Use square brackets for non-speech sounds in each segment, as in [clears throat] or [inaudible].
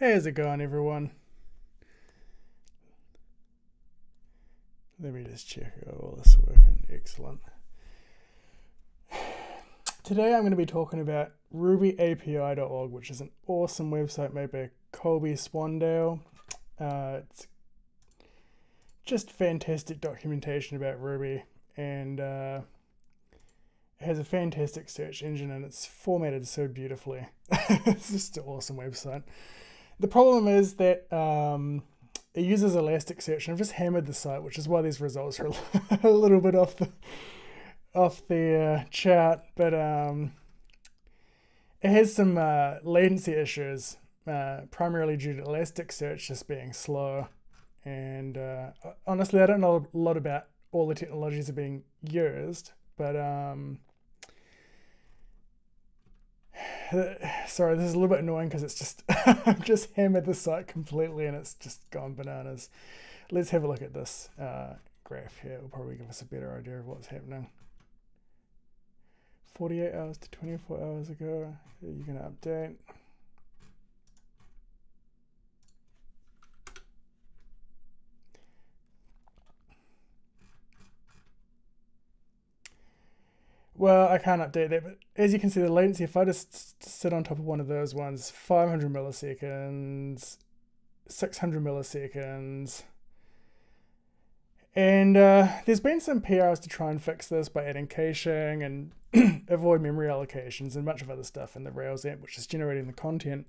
How's it going, everyone? Let me just check all this working. Excellent. Today I'm going to be talking about rubyapi.org, which is an awesome website made by Colby Swandale. Uh, it's just fantastic documentation about Ruby and uh, it has a fantastic search engine and it's formatted so beautifully. [laughs] it's just an awesome website. The problem is that um, it uses Elasticsearch and I've just hammered the site, which is why these results are [laughs] a little bit off the off the uh, chart. But um, it has some uh, latency issues, uh, primarily due to Elasticsearch just being slow. And uh, honestly, I don't know a lot about all the technologies that are being used, but um, [sighs] sorry, this is a little bit annoying because it's just [laughs] I've just hammered the site completely and it's just gone bananas. Let's have a look at this uh, graph here. It'll probably give us a better idea of what's happening. 48 hours to 24 hours ago, you're to update. Well, I can't update that, but as you can see, the latency, if I just sit on top of one of those ones, 500 milliseconds, 600 milliseconds. And uh, there's been some PRs to try and fix this by adding caching and [clears throat] avoid memory allocations and much of other stuff in the Rails app, which is generating the content.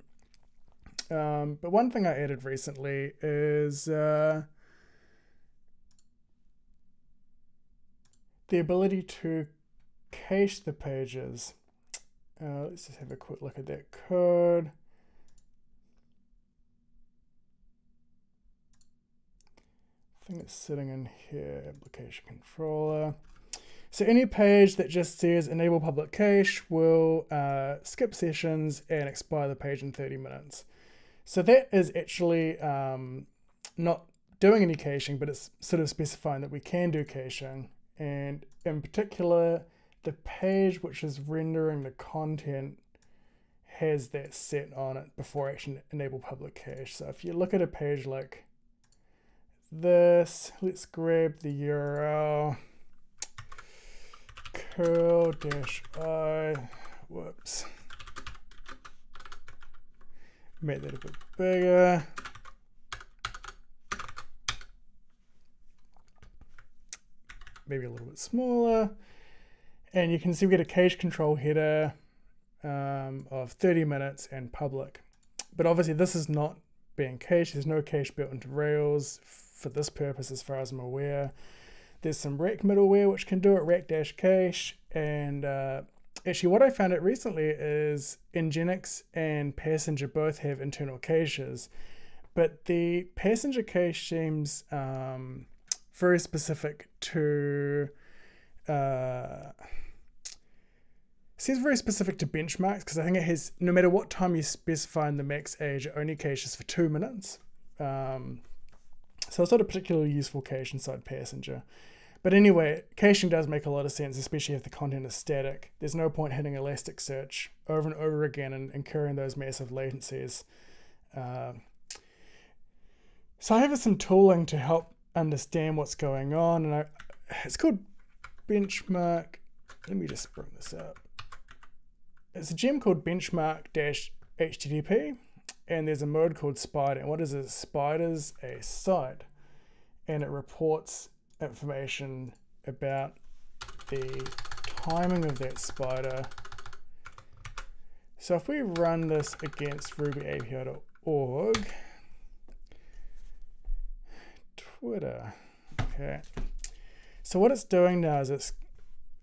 Um, but one thing I added recently is uh, the ability to cache the pages. Uh, let's just have a quick look at that code. I think it's sitting in here, application controller. So any page that just says enable public cache will uh, skip sessions and expire the page in 30 minutes. So that is actually um, not doing any caching, but it's sort of specifying that we can do caching. And in particular, the page which is rendering the content has that set on it before I actually enable public cache. So if you look at a page like this, let's grab the URL curl dash i, whoops, make that a bit bigger. Maybe a little bit smaller. And you can see we get a cache control header um, of 30 minutes and public. But obviously this is not being cached. There's no cache built into Rails for this purpose as far as I'm aware. There's some rack middleware which can do it, rack-cache. And uh, actually what I found out recently is Nginx and Passenger both have internal caches. But the Passenger cache seems um, very specific to... Uh, seems very specific to benchmarks because I think it has, no matter what time you specify in the max age, it only caches for two minutes. Um, so it's not a particularly useful cache inside Passenger. But anyway, caching does make a lot of sense, especially if the content is static. There's no point hitting Elasticsearch over and over again and incurring those massive latencies. Uh, so I have some tooling to help understand what's going on, and I, it's called Benchmark. Let me just bring this up it's a gem called benchmark-http and there's a mode called spider. And what is it? Spider's a site, and it reports information about the timing of that spider. So if we run this against rubyapi.org, Twitter, okay. So what it's doing now is it's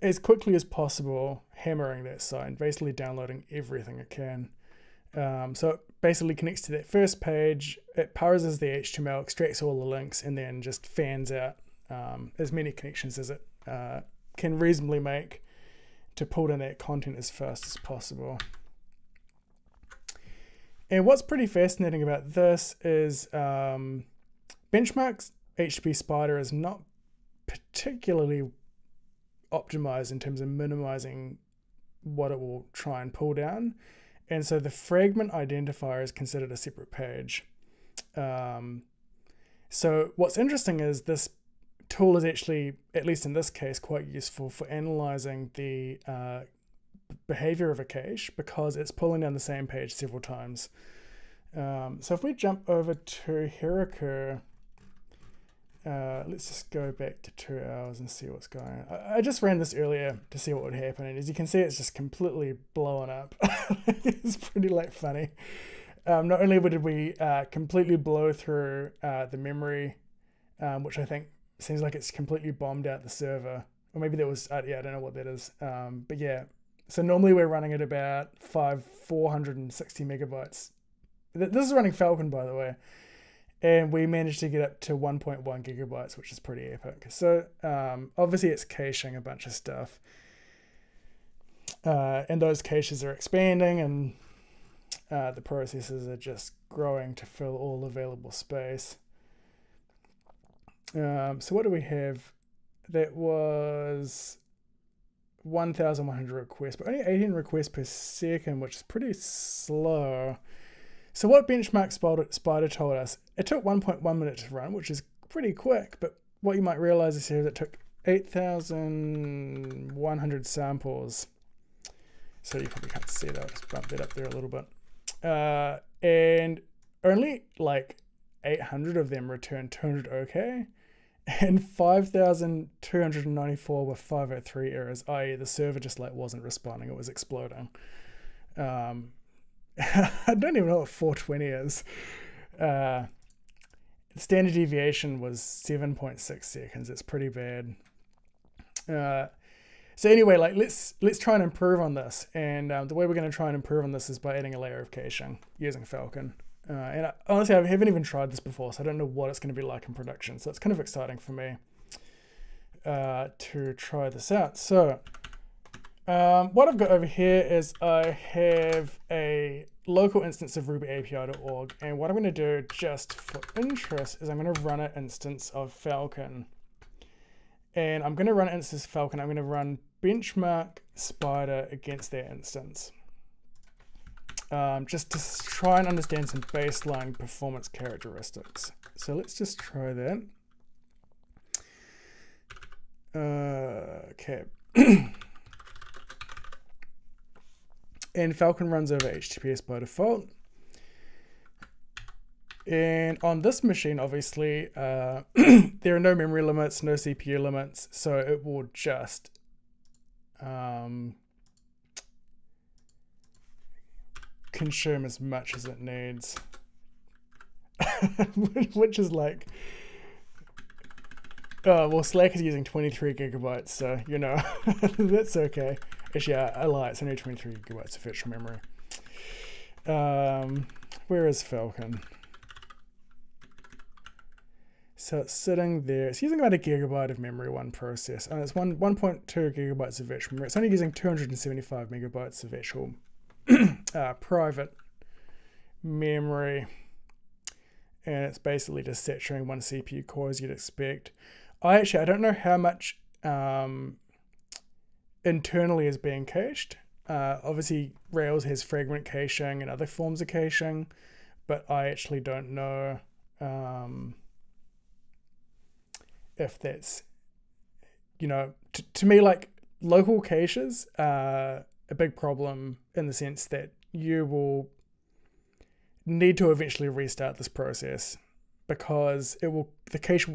as quickly as possible hammering that site, and basically downloading everything it can. Um, so it basically connects to that first page, it parses the HTML, extracts all the links, and then just fans out um, as many connections as it uh, can reasonably make to pull in that content as fast as possible. And what's pretty fascinating about this is um, Benchmarks HTTP Spider is not particularly optimized in terms of minimizing what it will try and pull down. and so the fragment identifier is considered a separate page. Um, so what's interesting is this tool is actually, at least in this case, quite useful for analyzing the uh, behavior of a cache because it's pulling down the same page several times. Um, so if we jump over to Heroku, uh, let's just go back to two hours and see what's going on. I, I, just ran this earlier to see what would happen, and as you can see, it's just completely blowing up. [laughs] it's pretty like funny. Um, not only did we uh, completely blow through uh, the memory, um, which I think seems like it's completely bombed out the server, or maybe that was uh, yeah I don't know what that is. Um, but yeah, so normally we're running at about five four hundred and sixty megabytes. This is running Falcon by the way and we managed to get up to 1.1 gigabytes, which is pretty epic. So um, obviously it's caching a bunch of stuff. Uh, and those caches are expanding and uh, the processes are just growing to fill all available space. Um, so what do we have? That was 1,100 requests, but only 18 requests per second, which is pretty slow. So what benchmark spider told us, it took 1.1 minutes to run, which is pretty quick, but what you might realize is here it took 8,100 samples. So you probably can't see that, I'll just bump that up there a little bit. Uh, and only like 800 of them returned 200 OK, and 5,294 were 503 errors, i.e. the server just like wasn't responding, it was exploding. Um, [laughs] I don't even know what 420 is. Uh, standard deviation was 7.6 seconds. It's pretty bad. Uh, so anyway, like let's let's try and improve on this. And um, the way we're going to try and improve on this is by adding a layer of caching using Falcon. Uh, and I, honestly, I haven't even tried this before, so I don't know what it's going to be like in production. So it's kind of exciting for me uh, to try this out. So um, what I've got over here is I have a local instance of rubyapi.org and what I'm going to do just for interest is I'm going to run an instance of Falcon and I'm going to run an instance of Falcon. I'm going to run benchmark spider against that instance um, just to try and understand some baseline performance characteristics. So let's just try that. Uh, okay. [clears throat] and Falcon runs over HTTPS by default. And on this machine, obviously, uh, [clears throat] there are no memory limits, no CPU limits, so it will just um, consume as much as it needs. [laughs] Which is like, uh, well, Slack is using 23 gigabytes, so, you know, [laughs] that's okay. Actually, I, I lie. It's only 23 gigabytes of virtual memory. Um, where is Falcon? So it's sitting there. It's using about a gigabyte of memory one process. And it's one 1.2 gigabytes of virtual memory. It's only using 275 megabytes of actual [clears throat] uh, private memory. And it's basically just saturating one CPU core as you'd expect. I actually, I don't know how much um, internally is being cached. Uh, obviously, Rails has fragment caching and other forms of caching, but I actually don't know um, if that's, you know, t- to me, like local caches are a big problem in the sense that you will need to eventually restart this process because it will the cache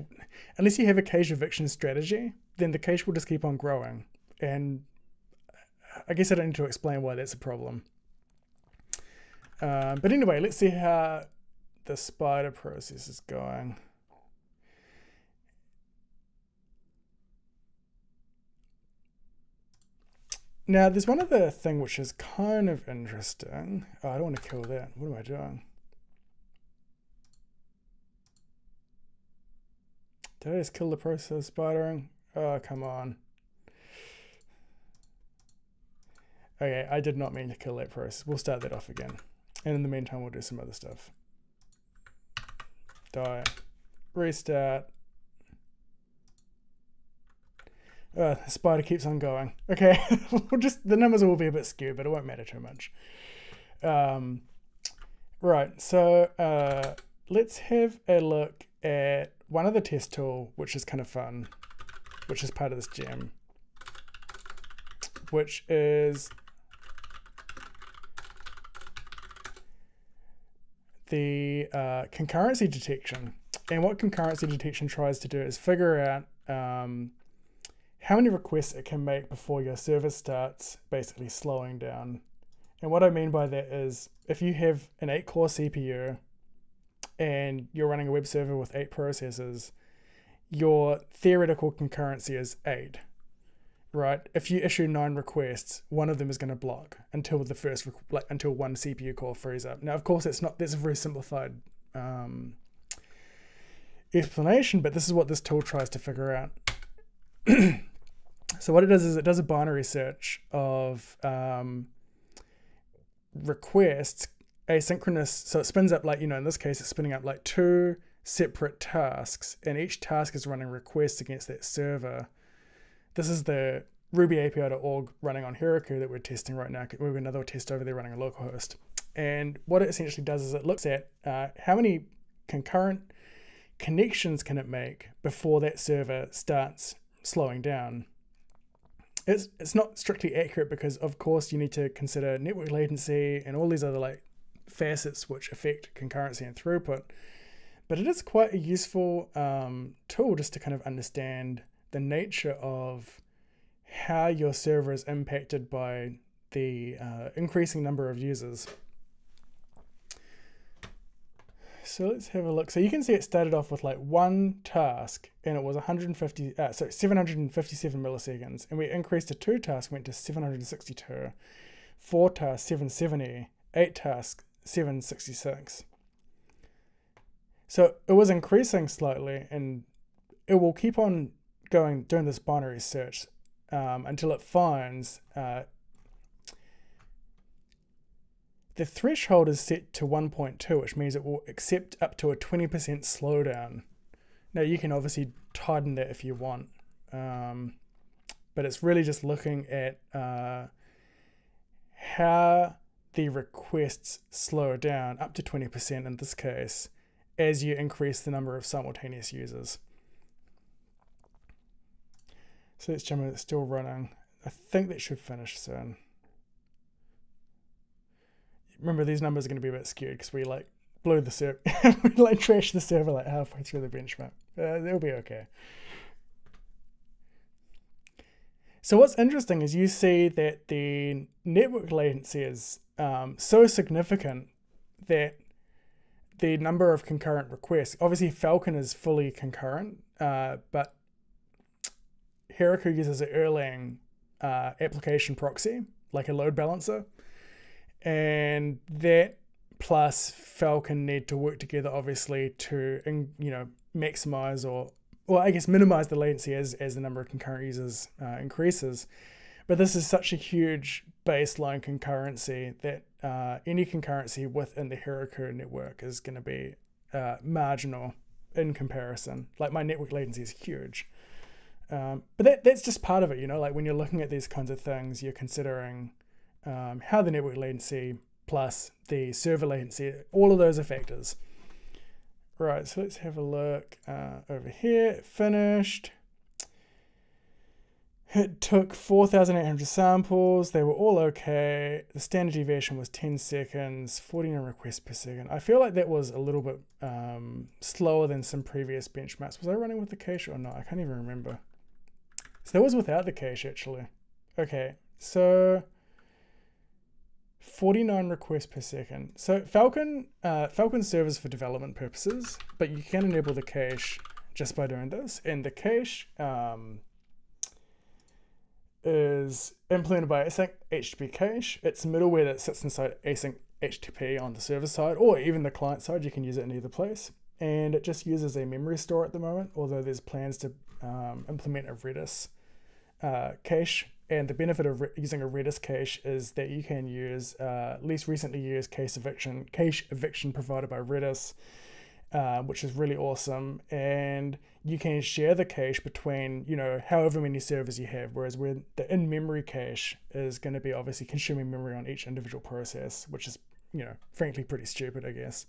unless you have a cache eviction strategy then the cache will just keep on growing and I guess I don't need to explain why that's a problem. Um, but anyway, let's see how the spider process is going. Now, there's one other thing which is kind of interesting. Oh, I don't want to kill that. What am I doing? Did I just kill the process of spidering? Oh, come on. Okay, I did not mean to kill that process. We'll start that off again. And in the meantime, we'll do some other stuff. Die. Restart. Uh, the spider keeps on going. Okay, [laughs] we'll just the numbers will be a bit skewed, but it won't matter too much. Um, right. So uh, let's have a look at one other test tool, which is kind of fun, which is part of this gem, which is the uh, concurrency detection. And what concurrency detection tries to do is figure out um, how many requests it can make before your service starts basically slowing down. And what I mean by that is if you have an 8 core CPU and you're running a web server with 8 processors, your theoretical concurrency is 8 right? If you issue nine requests, one of them is going to block until the first like until one CPU core frees up. Now, of course, it's not. That's a very simplified um, explanation, but this is what this tool tries to figure out. [clears throat] so what it does is it does a binary search of um, requests asynchronous. So it spins up like you know in this case it's spinning up like two separate tasks, and each task is running requests against that server this is the Ruby API.org running on Heroku that we're testing right now. We have another test over there running a localhost. And what it essentially does is it looks at uh, how many concurrent connections can it make before that server starts slowing down. It's, it's not strictly accurate because, of course, you need to consider network latency and all these other like facets which affect concurrency and throughput. But it is quite a useful um, tool just to kind of understand the nature of how your server is impacted by the uh, increasing number of users. So let's have a look. So you can see it started off with like one task and it was 150, uh, sorry, 757 milliseconds. And we increased to two tasks, went to 762, four tasks, 770, eight tasks, 766. So it was increasing slightly and it will keep on going doing this binary search um, until it finds uh, the threshold is set to 1.2, which means it will accept up to a 20% slowdown. Now you can obviously tighten that if you want, um, but it's really just looking at uh, how the requests slow down up to 20% in this case as you increase the number of simultaneous users. So let's jump in, it's still running. I think that should finish soon. Remember, these numbers are going to be a bit skewed because we like blew the server, [laughs] we like trashed the server like halfway through the benchmark. Uh, it'll be okay. So what's interesting is you see that the network latency is um, so significant that the number of concurrent requests, obviously Falcon is fully concurrent, uh, but Heroku uses an Erlang uh, application proxy, like a load balancer. And that plus Falcon need to work together, obviously, to you know maximize or well, I guess minimize the latency as as the number of concurrent users uh, increases. But this is such a huge baseline concurrency that uh, any concurrency within the Heroku network is going to be uh, marginal in comparison. Like my network latency is huge. Um, but that, that's just part of it, you know, like when you're looking at these kinds of things, you're considering um, how the network latency plus the server latency, all of those are factors. Right, so let's have a look uh, over here. finished. It took 4,800 samples. They were all okay. The standard deviation was 10 seconds, 49 requests per second. I feel like that was a little bit um, slower than some previous benchmarks. Was I running with the cache or not? I can't even remember. So that was without the cache actually. Okay, so 49 requests per second. So Falcon, uh, Falcon serves for development purposes, but you can enable the cache just by doing this. And the cache um, is implemented by async HTTP cache. It's middleware that sits inside async HTTP on the server side, or even the client side. You can use it in either place. And it just uses a memory store at the moment, although there's plans to um, implement a Redis uh, cache. And the benefit of using a Redis cache is that you can use uh, least recently used cache eviction, cache eviction provided by Redis, uh, which is really awesome. And you can share the cache between, you know, however many servers you have. Whereas where the in-memory cache is going to be obviously consuming memory on each individual process, which is you know, frankly, pretty stupid, I guess.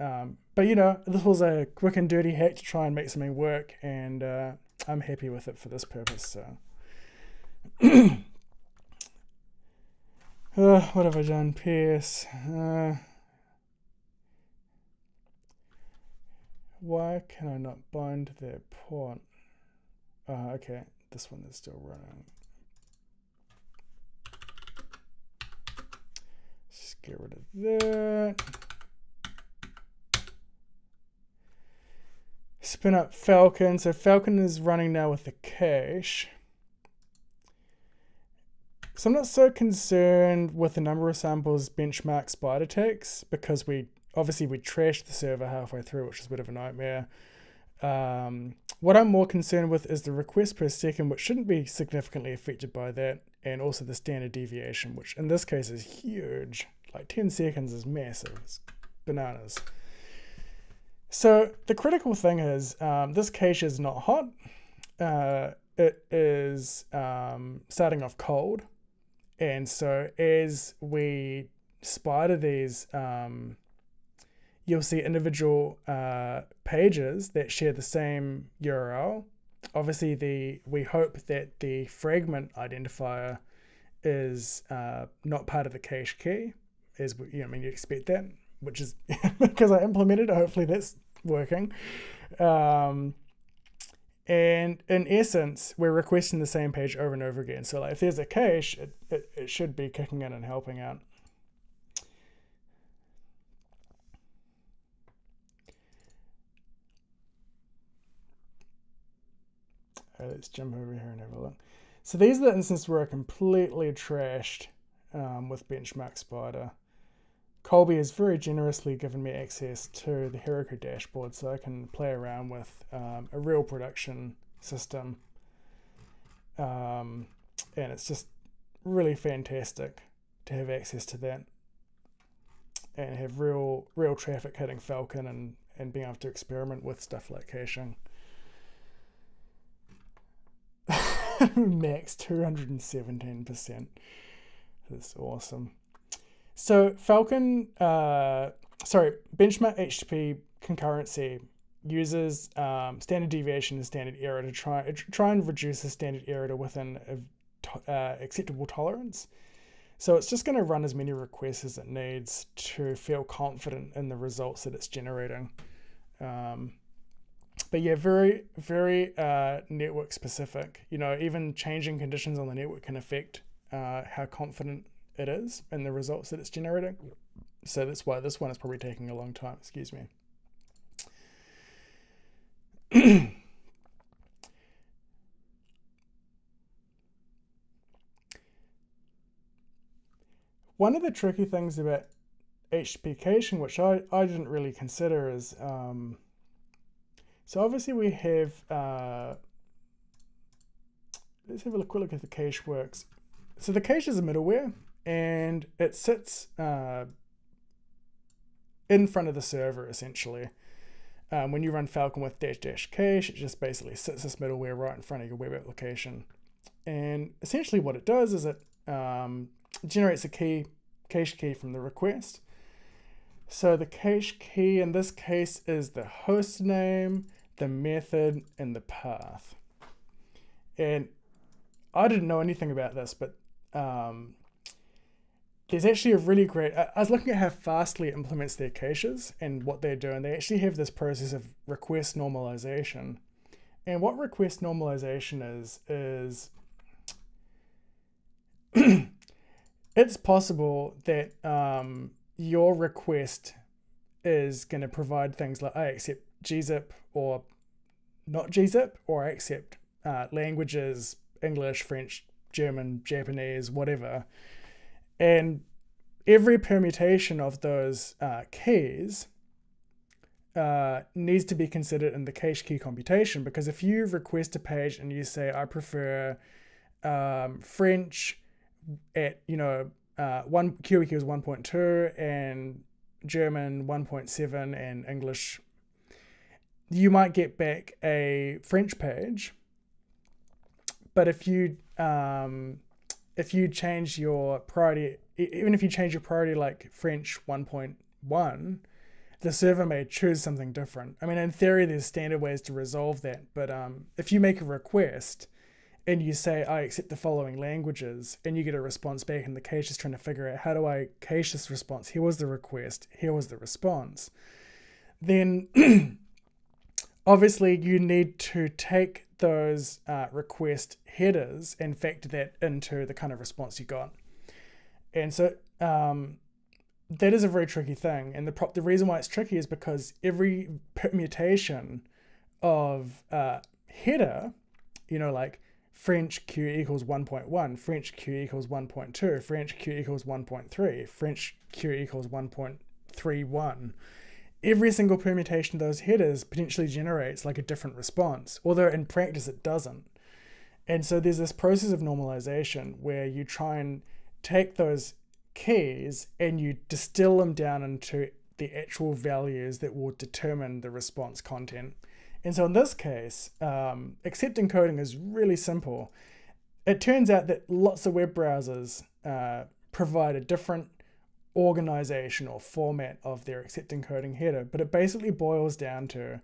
Um, but you know, this was a quick and dirty hack to try and make something work, and uh, I'm happy with it for this purpose. So. [clears throat] uh, what have I done? PS. Uh, why can I not bind their port? Uh, okay, this one is still running. Just get rid of that. Spin up Falcon. So Falcon is running now with the cache. So I'm not so concerned with the number of samples benchmark spider takes because we obviously we trashed the server halfway through, which is a bit of a nightmare. Um, what I'm more concerned with is the request per second, which shouldn't be significantly affected by that, and also the standard deviation, which in this case is huge. Like 10 seconds is massive. It's bananas. So the critical thing is um, this cache is not hot. Uh, it is um, starting off cold. And so as we spider these, um, you'll see individual uh, pages that share the same URL. Obviously, the we hope that the fragment identifier is uh, not part of the cache key, as you know, I mean, you expect that, which is [laughs] because I implemented. It. Hopefully, that's working. Um, and in essence, we're requesting the same page over and over again. So like if there's a cache, it, it, it should be kicking in and helping out. Right, let's jump over here and have a look. So these are the instances where I completely trashed um, with Benchmark Spider. Colby has very generously given me access to the Heroku dashboard so I can play around with um, a real production system. Um, and it's just really fantastic to have access to that and have real real traffic hitting Falcon and, and being able to experiment with stuff like caching. [laughs] Max 217%. That's awesome. So Falcon, uh, sorry, benchmark HTTP concurrency uses um, standard deviation and standard error to try try and reduce the standard error to within a, uh, acceptable tolerance. So it's just going to run as many requests as it needs to feel confident in the results that it's generating. Um, but yeah, very, very uh, network specific. You know, even changing conditions on the network can affect uh, how confident it is and the results that it's generating. So that's why this one is probably taking a long time. Excuse me. [clears throat] one of the tricky things about HTTP caching, which I, I didn't really consider, is um, so obviously we have, uh, let's have a quick look at the cache works. So the cache is a middleware and it sits uh, in front of the server essentially. Um, when you run Falcon with dash dash cache, it just basically sits this middleware right in front of your web application. And essentially what it does is it um, generates a key, cache key from the request. So the cache key in this case is the host name, the method, and the path. And I didn't know anything about this, but um, there's actually a really great. I was looking at how Fastly implements their caches and what they're doing. They actually have this process of request normalization. And what request normalization is, is [clears throat] it's possible that um, your request is going to provide things like I accept gzip or not gzip, or I accept uh, languages, English, French, German, Japanese, whatever and every permutation of those uh, keys uh, needs to be considered in the cache key computation because if you request a page and you say I prefer um, French at you know uh, one Q equals 1.2 and German 1.7 and English you might get back a French page. But if you um, if you change your priority, even if you change your priority like French 1.1, the server may choose something different. I mean, in theory, there's standard ways to resolve that, but um, if you make a request and you say, I accept the following languages, and you get a response back, and the cache is trying to figure out how do I cache this response? Here was the request, here was the response. Then [clears throat] obviously you need to take those uh, request headers and factor that into the kind of response you got. And so um, that is a very tricky thing. And the pro- the reason why it's tricky is because every permutation of uh, header, you know, like French Q equals 1.1, French Q equals 1.2, French Q equals 1.3, French Q equals 1.31. Every single permutation of those headers potentially generates like a different response, although in practice it doesn't. And so there's this process of normalization where you try and take those keys and you distill them down into the actual values that will determine the response content. And so in this case, um, accept encoding is really simple. It turns out that lots of web browsers uh, provide a different organization or format of their accept encoding header, but it basically boils down to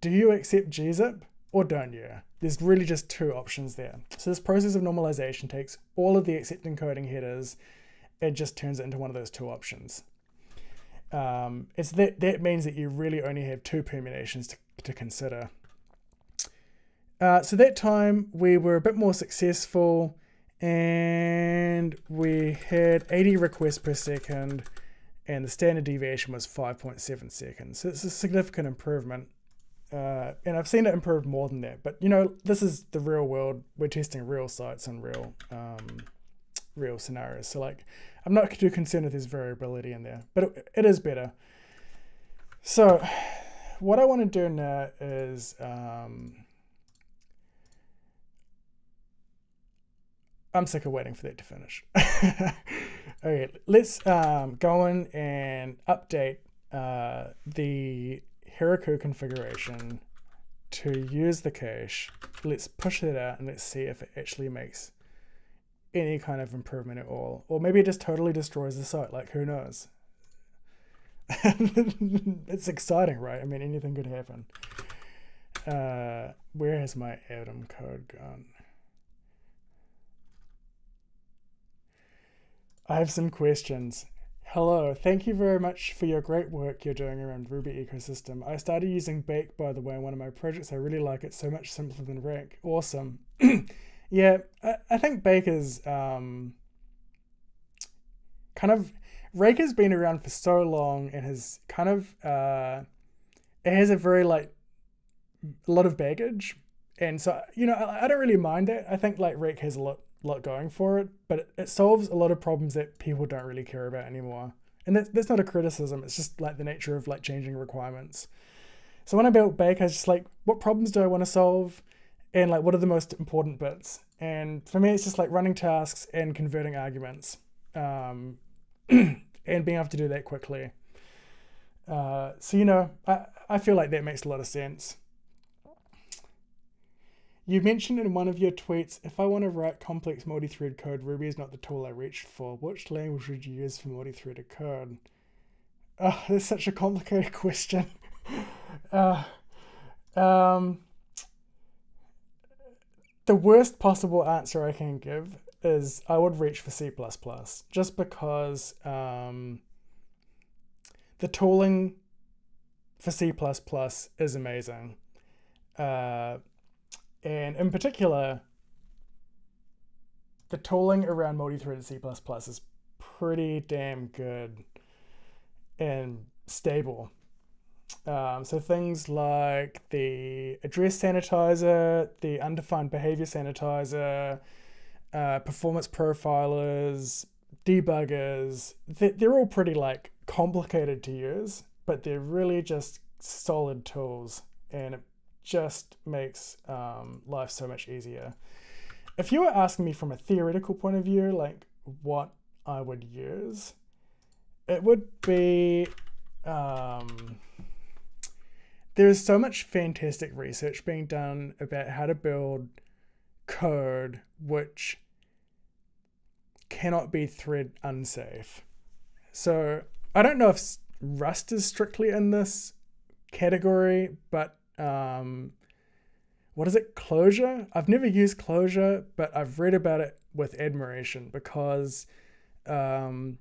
do you accept gzip or don't you? There's really just two options there. So this process of normalization takes all of the accept encoding headers, it just turns it into one of those two options. Um, it's that that means that you really only have two permutations to to consider. Uh, so that time we were a bit more successful and we had 80 requests per second and the standard deviation was 5.7 seconds. So it's a significant improvement. Uh, and I've seen it improve more than that. But you know, this is the real world. We're testing real sites and real, um, real scenarios. So like, I'm not too concerned if there's variability in there, but it, it is better. So what I want to do now is um, I'm sick of waiting for that to finish. [laughs] okay, let's um, go in and update uh, the Heroku configuration to use the cache. Let's push it out and let's see if it actually makes any kind of improvement at all. Or maybe it just totally destroys the site, like who knows. [laughs] it's exciting, right? I mean, anything could happen. Uh, where has my Atom code gone? I have some questions. Hello, thank you very much for your great work you're doing around Ruby ecosystem. I started using Bake, by the way, in one of my projects. I really like it, so much simpler than Rack. Awesome. [clears throat] yeah, I, I think Bake is um, kind of Rake has been around for so long and has kind of uh, it has a very like a lot of baggage, and so you know I, I don't really mind it. I think like Rake has a lot lot going for it, but it, it solves a lot of problems that people don't really care about anymore. And that's that's not a criticism. It's just like the nature of like changing requirements. So when I built Bake, I was just like, what problems do I want to solve? And like, what are the most important bits? And for me, it's just like running tasks and converting arguments. Um, [clears throat] and being able to do that quickly. Uh, so, you know, I, I feel like that makes a lot of sense. You mentioned in one of your tweets, if I want to write complex multi-thread code, Ruby is not the tool I reached for. Which language would you use for multi-threaded code? Oh, that's such a complicated [laughs] question. uh, um, the worst possible answer I can give is I would reach for C++, just because um, the tooling for C++ is amazing. Uh, and in particular, the tooling around multi-threaded C++ is pretty damn good and stable. Um, so things like the address sanitizer, the undefined behavior sanitizer, uh, performance profilers, debuggers, they're all pretty like complicated to use, but they're really just solid tools and it just makes um, life so much easier. If you were asking me from a theoretical point of view, like what I would use, it would be. Um, there's so much fantastic research being done about how to build code which cannot be thread unsafe. So I don't know if Rust is strictly in this category, but um, what is it? Clojure? I've never used Clojure, but I've read about it with admiration because um,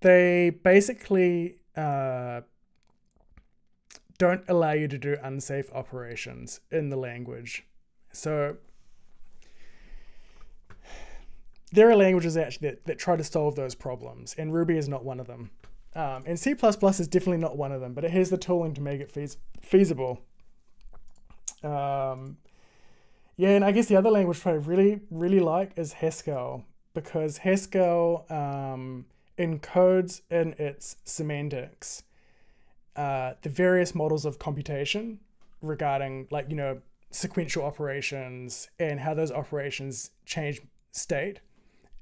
they basically uh, don't allow you to do unsafe operations in the language. So there are languages actually that, that try to solve those problems, and Ruby is not one of them. Um, and C++ is definitely not one of them, but it has the tooling to make it feas- feasible. Um, yeah, and I guess the other language I really, really like is Haskell because Haskell um, encodes in its semantics uh, the various models of computation regarding, like, you know, sequential operations and how those operations change state.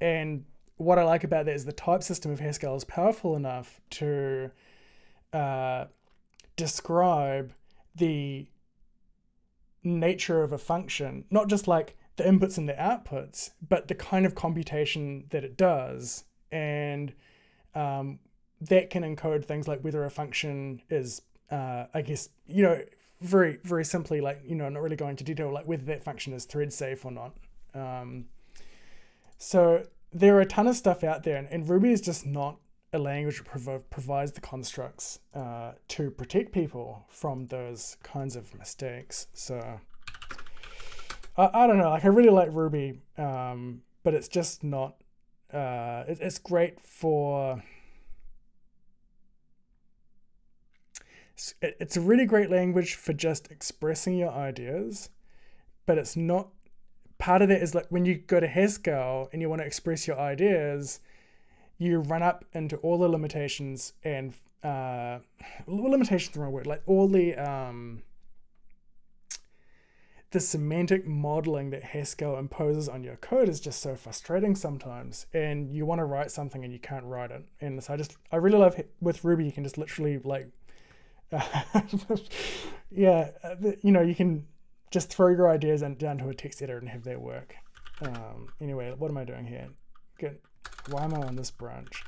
And what I like about that is the type system of Haskell is powerful enough to uh, describe the nature of a function, not just like the inputs and the outputs, but the kind of computation that it does. And um, that can encode things like whether a function is, uh, I guess, you know, very, very simply, like, you know, not really going into detail, like whether that function is thread safe or not. Um, so there are a ton of stuff out there, and, and Ruby is just not a language that prov- provides the constructs uh, to protect people from those kinds of mistakes. So I, I don't know. Like I really like Ruby, um, but it's just not. Uh, it, it's great for. It, it's a really great language for just expressing your ideas, but it's not. Part of that is like when you go to Haskell and you want to express your ideas you run up into all the limitations and uh, limitations the wrong word, like all the um, the semantic modeling that Haskell imposes on your code is just so frustrating sometimes. And you want to write something and you can't write it. And so I just I really love with Ruby you can just literally like, [laughs] uh, yeah, you know you can just throw your ideas down to a text editor and have that work. Um, anyway, what am I doing here? Good. Why am I on this branch?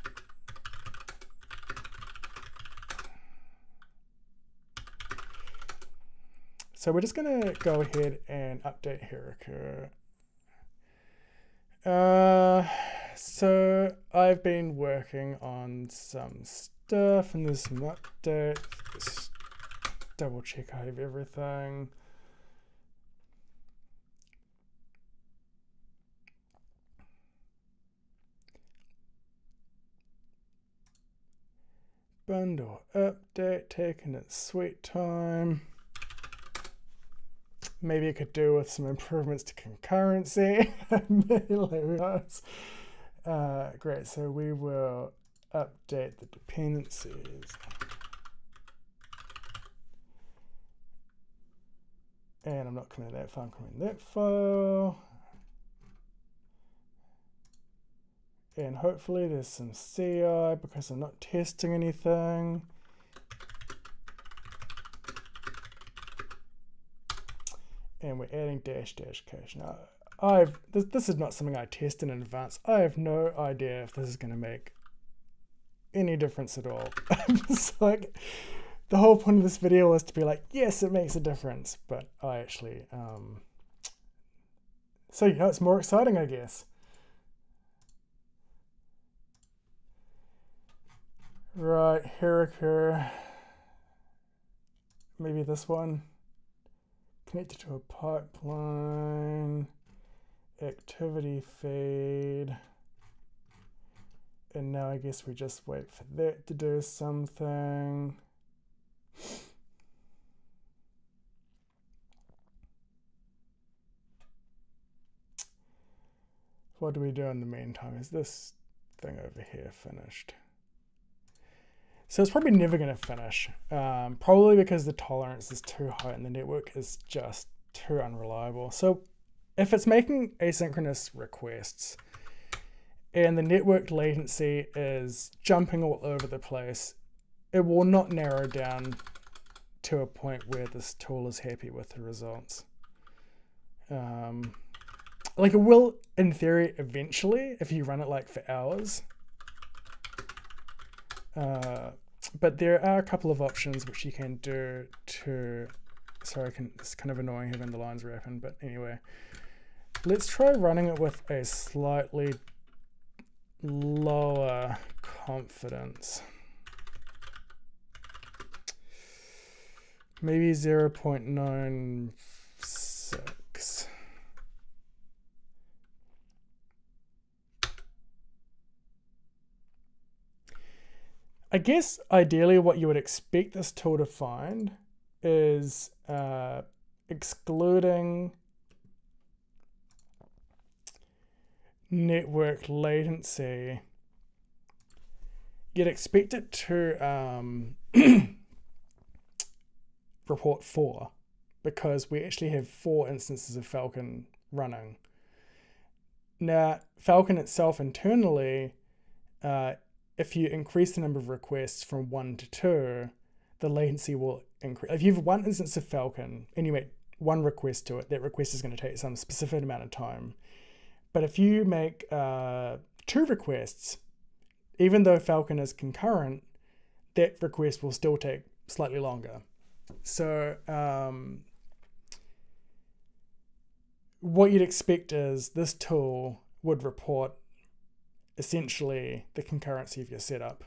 So we're just going to go ahead and update Heroku. Uh, so I've been working on some stuff and there's some updates. Just double check I have everything. Bundle update, taking its sweet time. Maybe it could do with some improvements to concurrency. [laughs] uh, great, so we will update the dependencies. And I'm not committing that file, I'm committing that file. And hopefully there's some CI because I'm not testing anything. And we're adding dash dash cache. Now, I've this, this is not something I test in advance. I have no idea if this is going to make any difference at all. [laughs] it's like the whole point of this video was to be like, yes, it makes a difference, but I actually, um, so you know, it's more exciting, I guess. Right, Heroku. Maybe this one. Connected to a pipeline. Activity fade. And now I guess we just wait for that to do something. What do we do in the meantime? Is this thing over here finished? So it's probably never going to finish, um, probably because the tolerance is too high and the network is just too unreliable. So if it's making asynchronous requests and the network latency is jumping all over the place, it will not narrow down to a point where this tool is happy with the results. Um, like it will in theory eventually if you run it like for hours. Uh, but there are a couple of options which you can do to sorry can, it's kind of annoying having the lines wrapping but anyway. Let's try running it with a slightly lower confidence. Maybe 0 0.96 I guess ideally what you would expect this tool to find is uh, excluding network latency. You'd expect it to um, [clears throat] report four because we actually have four instances of Falcon running. Now, Falcon itself internally uh, if you increase the number of requests from one to two, the latency will increase. If you have one instance of Falcon and you make one request to it, that request is going to take some specific amount of time. But if you make uh, two requests, even though Falcon is concurrent, that request will still take slightly longer. So, um, what you'd expect is this tool would report essentially the concurrency of your setup.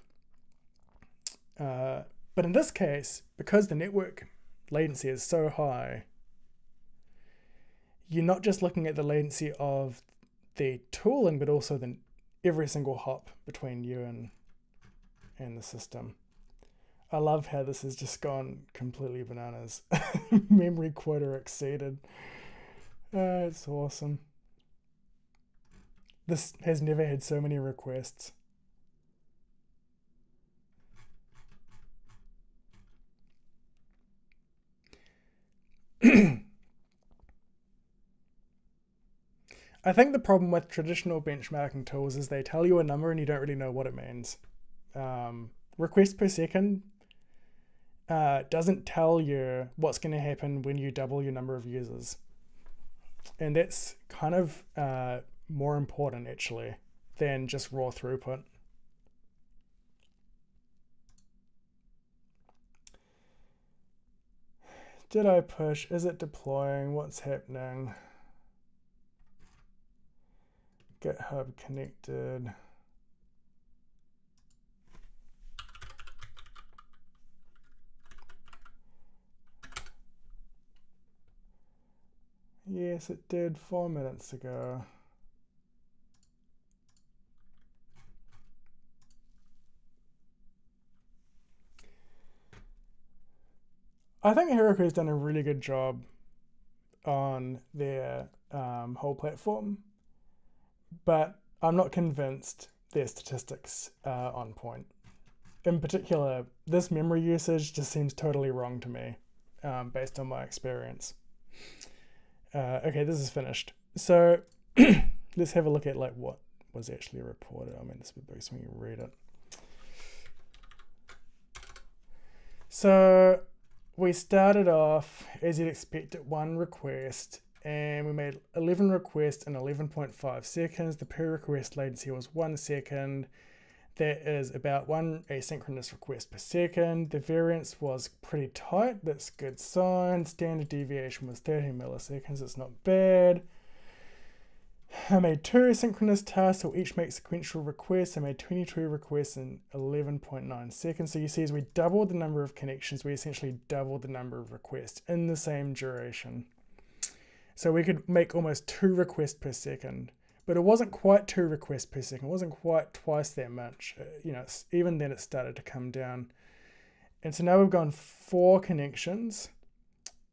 Uh, but in this case, because the network latency is so high, you're not just looking at the latency of the tooling, but also the every single hop between you and and the system. I love how this has just gone completely bananas. [laughs] Memory quota exceeded. Uh, it's awesome. This has never had so many requests. [clears throat] I think the problem with traditional benchmarking tools is they tell you a number and you don't really know what it means. Um, request per second uh, doesn't tell you what's going to happen when you double your number of users. And that's kind of uh, more important actually than just raw throughput. Did I push? Is it deploying? What's happening? GitHub connected. Yes, it did four minutes ago. I think Heroku has done a really good job on their um, whole platform, but I'm not convinced their statistics are on point. In particular, this memory usage just seems totally wrong to me, um, based on my experience. Uh, okay, this is finished. So [clears throat] let's have a look at like what was actually reported. I mean, this would be when you read it. So we started off, as you'd expect, at one request, and we made 11 requests in 11.5 seconds. The per request latency was one second. That is about one asynchronous request per second. The variance was pretty tight. That's good sign. Standard deviation was 30 milliseconds. It's not bad. I made two asynchronous tasks, so each make sequential requests. I made 22 requests in 11.9 seconds. So you see, as we doubled the number of connections, we essentially doubled the number of requests in the same duration. So we could make almost two requests per second, but it wasn't quite two requests per second. It wasn't quite twice that much. Uh, you know, even then it started to come down. And so now we've gone four connections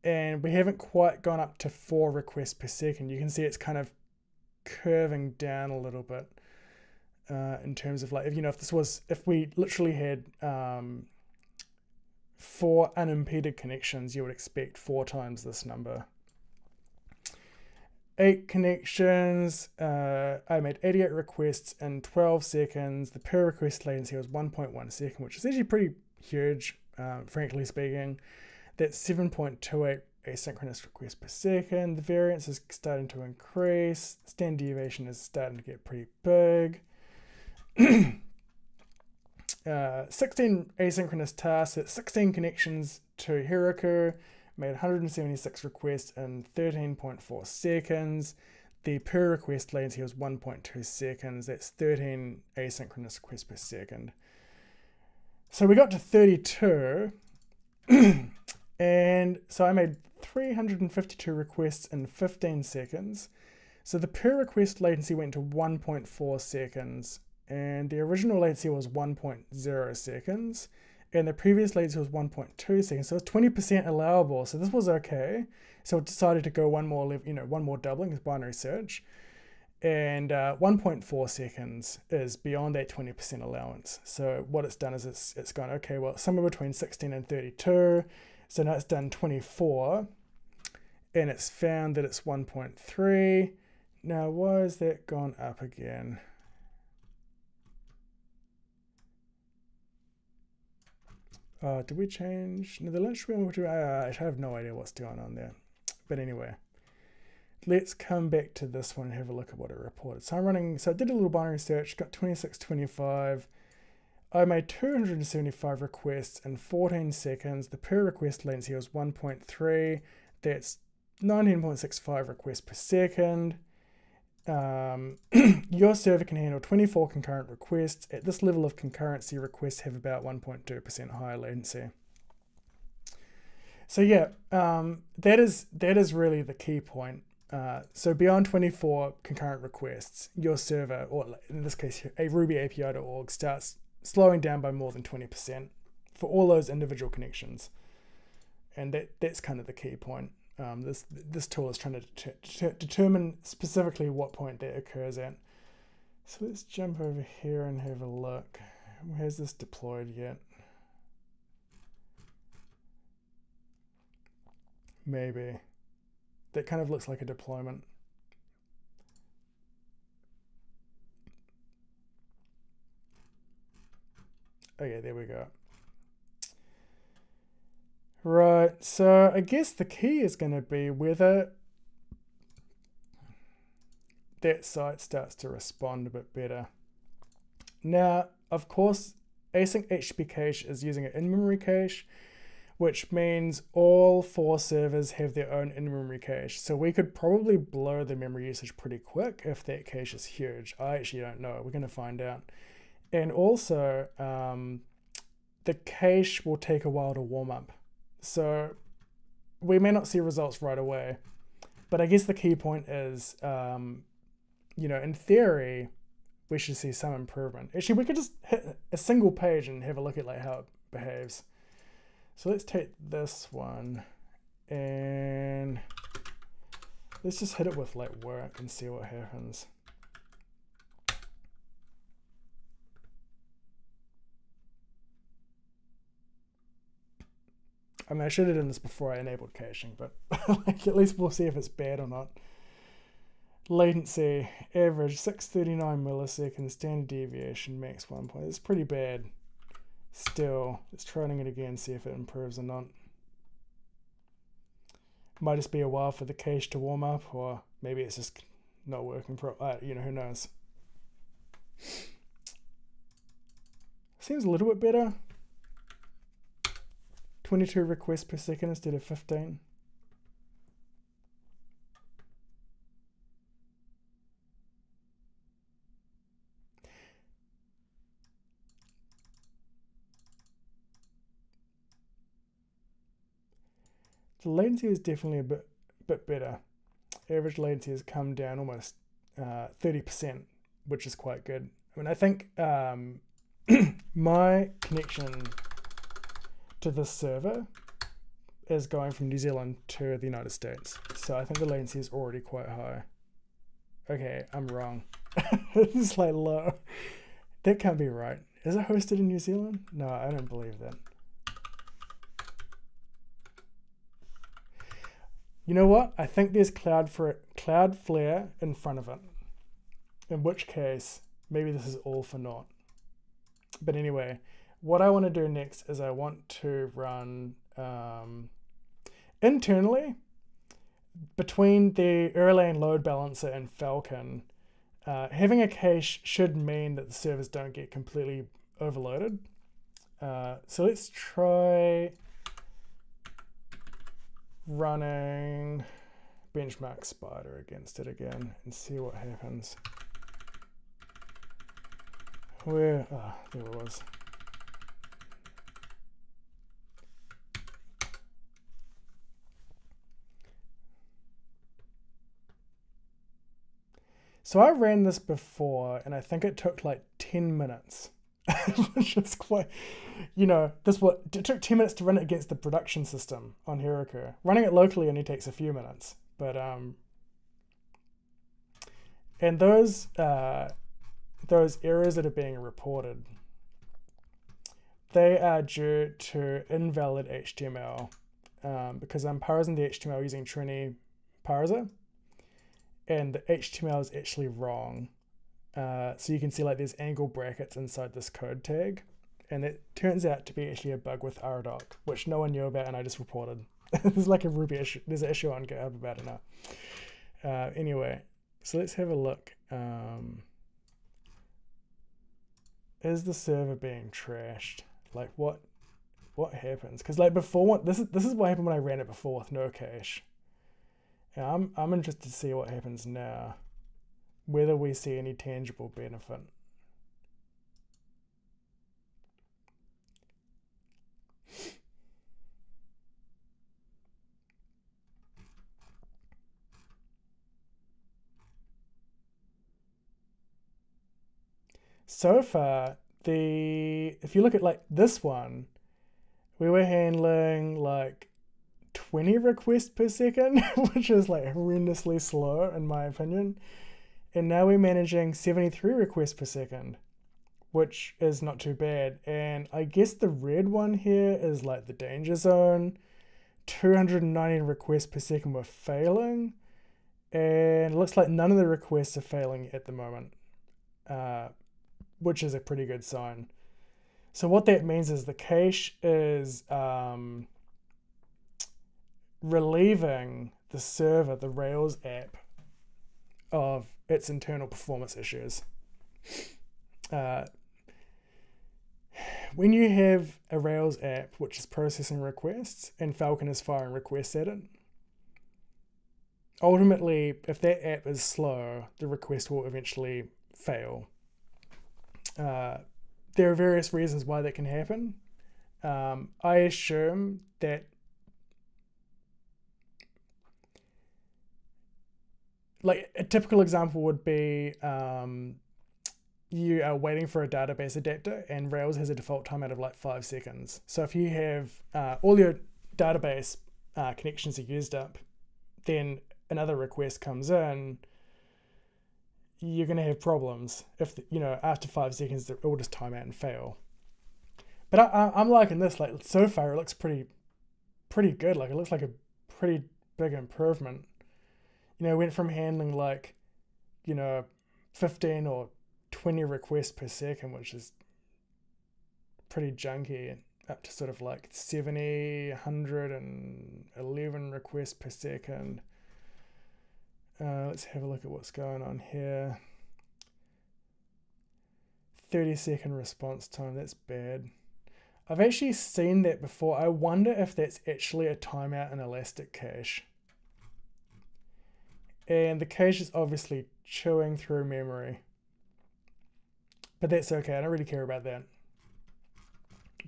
and we haven't quite gone up to four requests per second. You can see it's kind of curving down a little bit uh, in terms of like if you know if this was if we literally had um, four unimpeded connections, you would expect four times this number. Eight connections. Uh, I made 88 requests in 12 seconds. The per request latency was 1.1 second, which is actually pretty huge, um, frankly speaking. That's 7.28 asynchronous requests per second. The variance is starting to increase. Standard deviation is starting to get pretty big. [clears throat] uh, 16 asynchronous tasks at 16 connections to Heroku made 176 requests in 13.4 seconds. The per request latency was 1.2 seconds. That's 13 asynchronous requests per second. So we got to 32, [clears throat] and so I made 352 requests in 15 seconds. So the per request latency went to 1.4 seconds, and the original latency was 1.0 seconds and the previous latency was 1.2 seconds, so it's 20% allowable. So this was okay. So it decided to go one more, level, you know, one more doubling is binary search, and uh, 1.4 seconds is beyond that 20% allowance. So what it's done is it's it's gone okay. Well, somewhere between 16 and 32. So now it's done 24, and it's found that it's 1.3. Now why has that gone up again? Uh, did we change no, the lunch room? I have no idea what's going on there. But anyway, let's come back to this one and have a look at what it reported. So I'm running, so I did a little binary search, got 2625. I made 275 requests in 14 seconds. The per request latency was 1.3. That's 19.65 requests per second. Um, [clears throat] your server can handle 24 concurrent requests. At this level of concurrency, requests have about 1.2% higher latency. So yeah, um, that is that is really the key point. Uh, so beyond 24 concurrent requests, your server, or in this case, a Ruby API.org, starts slowing down by more than 20% for all those individual connections. And that, that's kind of the key point. Um, this this tool is trying to det determine specifically what point that occurs at. So let's jump over here and have a look. Where's this deployed yet? Maybe. That kind of looks like a deployment. Okay, there we go. Right, so I guess the key is going to be whether that site starts to respond a bit better. Now, of course, async HTTP cache is using an in-memory cache, which means all four servers have their own in-memory cache. So we could probably blow the memory usage pretty quick if that cache is huge. I actually don't know. We're going to find out. And also, um, the cache will take a while to warm up. So we may not see results right away, but I guess the key point is, um, you know, in theory, we should see some improvement. Actually, we could just hit a single page and have a look at like how it behaves. So let's take this one and let's just hit it with like wrk and see what happens. I mean, I should have done this before I enabled caching, but [laughs] like at least we'll see if it's bad or not. Latency, average 639 milliseconds, standard deviation, max 1 point. It's pretty bad. Still, let's try it again, see if it improves or not. Might just be a while for the cache to warm up, or maybe it's just not working. Pro uh, you know, who knows. Seems a little bit better. 22 requests per second instead of 15. The latency is definitely a bit bit better. Average latency has come down almost uh, 30%, which is quite good. I mean, I think um, [clears throat] my connection to this server is going from New Zealand to the United States. So I think the latency is already quite high. Okay, I'm wrong. [laughs] is like low. That can't be right. Is it hosted in New Zealand? No, I don't believe that. You know what? I think there's Cloud for Cloudflare in front of it. In which case, maybe this is all for naught. But anyway, what I want to do next is I want to run um, internally, between the Erlang load balancer and Falcon, uh, having a cache should mean that the servers don't get completely overloaded. Uh, so let's try running benchmark spider against it again and see what happens. Where, ah, oh, there it was. So I ran this before and I think it took like 10 minutes. [laughs] Which is quite, you know, this what it took 10 minutes to run it against the production system on Heroku. Running it locally only takes a few minutes. But um and those uh those errors that are being reported, they are due to invalid HTML um, because I'm parsing the HTML using Trenni parser and the HTML is actually wrong. Uh, so you can see like there's angle brackets inside this code tag, and it turns out to be actually a bug with RDoc, which no one knew about, and I just reported. [laughs] there's like a Ruby issue. There's an issue on GitHub about it now. Uh, anyway, so let's have a look. Um, is the server being trashed? Like what? What happens? Because like before, this is this is what happened when I ran it before with no cache. Yeah, I'm, I'm interested to see what happens now, whether we see any tangible benefit. So far, the if you look at like this one, we were handling like 20 requests per second, [laughs] which is like horrendously slow in my opinion. And now we're managing 73 requests per second, which is not too bad. And I guess the red one here is like the danger zone. 290 requests per second were failing. And it looks like none of the requests are failing at the moment, uh, which is a pretty good sign. So what that means is the cache is um, relieving the server, the Rails app, of its internal performance issues. Uh, when you have a Rails app which is processing requests and Falcon is firing requests at it, ultimately, if that app is slow, the request will eventually fail. Uh, there are various reasons why that can happen. Um, I assume that like a typical example would be um, you are waiting for a database adapter and Rails has a default timeout of like five seconds. So if you have uh, all your database uh, connections are used up, then another request comes in, you're going to have problems if, the, you know, after five seconds, it will just time out and fail. But I, I'm liking this, like so far it looks pretty, pretty good. Like it looks like a pretty big improvement you know, went from handling like, you know, 15 or 20 requests per second, which is pretty junky, up to sort of like 70, 111 requests per second. Uh, let's have a look at what's going on here. 30 second response time, that's bad. I've actually seen that before. I wonder if that's actually a timeout in Elastic Cache. And the cache is obviously chewing through memory. But that's okay, I don't really care about that.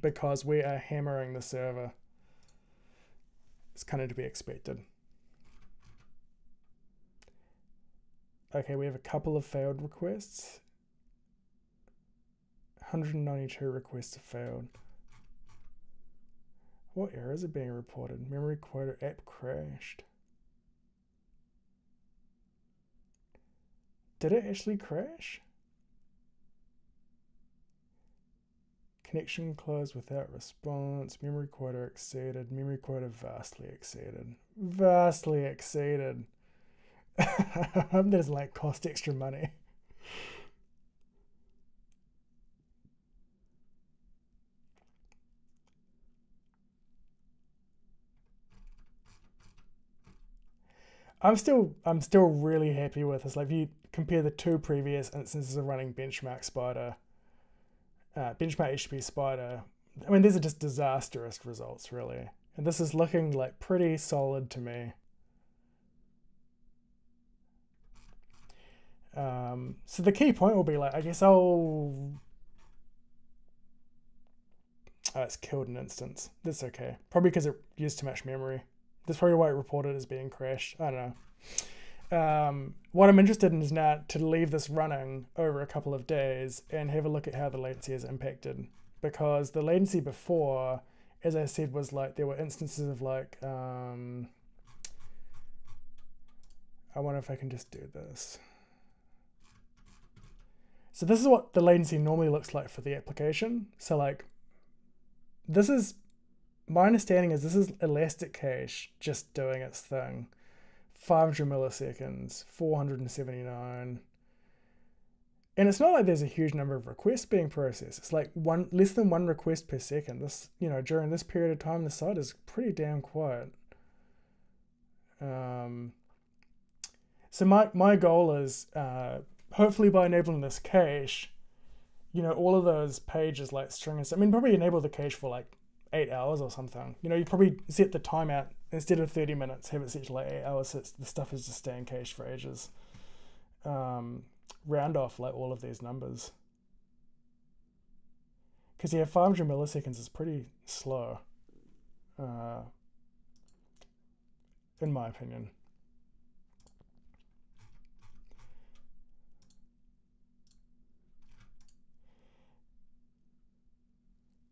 Because we are hammering the server. It's kind of to be expected. Okay, we have a couple of failed requests. 192 requests have failed. What errors are being reported? Memory quota app crashed. Did it actually crash? Connection closed without response. Memory quota exceeded. Memory quota vastly exceeded. Vastly exceeded. [laughs] that doesn't like cost extra money. I'm still I'm still really happy with this. Like if you compare the two previous instances of running benchmark spider, uh, benchmark HTTP spider, I mean these are just disastrous results really. And this is looking like pretty solid to me. Um, so the key point will be like, I guess I'll Oh, it's killed an instance. That's okay. Probably because it used too much memory. Why it reported as being crashed. I don't know. Um, what I'm interested in is now to leave this running over a couple of days and have a look at how the latency is impacted. Because the latency before, as I said, was like there were instances of like, um, I wonder if I can just do this. So this is what the latency normally looks like for the application. So like this is my understanding is this is Elastic Cache just doing its thing. 500 milliseconds, 479. And it's not like there's a huge number of requests being processed. It's like one less than one request per second. This, you know, during this period of time, the site is pretty damn quiet. Um, so my my goal is uh, hopefully by enabling this cache, you know, all of those pages like stringers, I mean, probably enable the cache for like eight hours or something. You know, you probably set the timeout instead of 30 minutes, have it set to like eight hours so the stuff is just staying cached for ages. Um, round off like all of these numbers. Because yeah, 500 milliseconds is pretty slow, uh, in my opinion.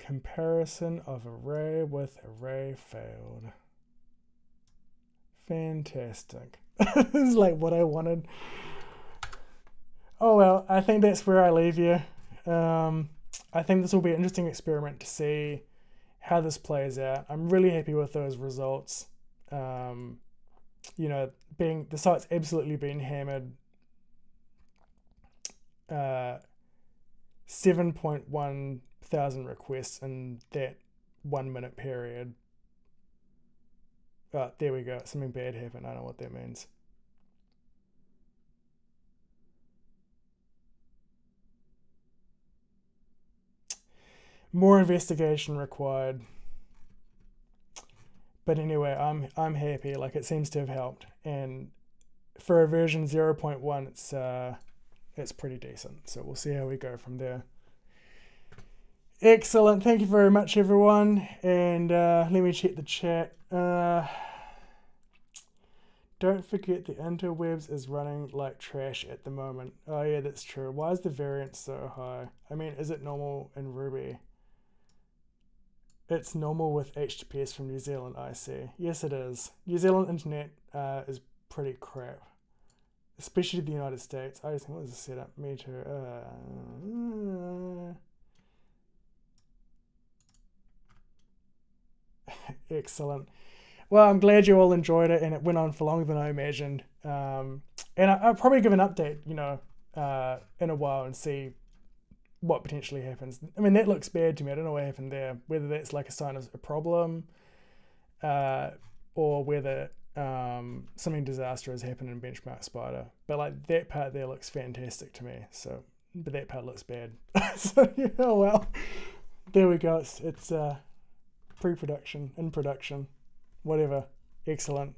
Comparison of array with array failed. Fantastic. [laughs] this is like what I wanted. Oh well, I think that's where I leave you. Um, I think this will be an interesting experiment to see how this plays out. I'm really happy with those results. Um, you know, being the site's absolutely been hammered. Uh, 7.1 thousand requests in that one minute period. Oh, there we go. Something bad happened. I don't know what that means. More investigation required. But anyway, I'm I'm happy. Like it seems to have helped, and for a version 0.1, it's uh, it's pretty decent. So we'll see how we go from there. Excellent. Thank you very much, everyone. And uh, let me check the chat. Uh, don't forget the interwebs is running like trash at the moment. Oh, yeah, that's true. Why is the variance so high? I mean, is it normal in Ruby? It's normal with HTTPS from New Zealand, I see. Yes, it is. New Zealand internet uh, is pretty crap, especially the United States. I just think, what is the setup? Me too. Uh, [laughs] Excellent. Well, I'm glad you all enjoyed it, and it went on for longer than I imagined. Um, and I, will probably give an update, you know, uh, in a while and see what potentially happens. I mean, that looks bad to me. I don't know what happened there. Whether that's like a sign of a problem, uh, or whether um, something disastrous happened in Benchmark Spider. But like that part there looks fantastic to me. So, but that part looks bad. [laughs] so yeah, well, there we go. It's, it's uh, pre production, in production, whatever. Excellent.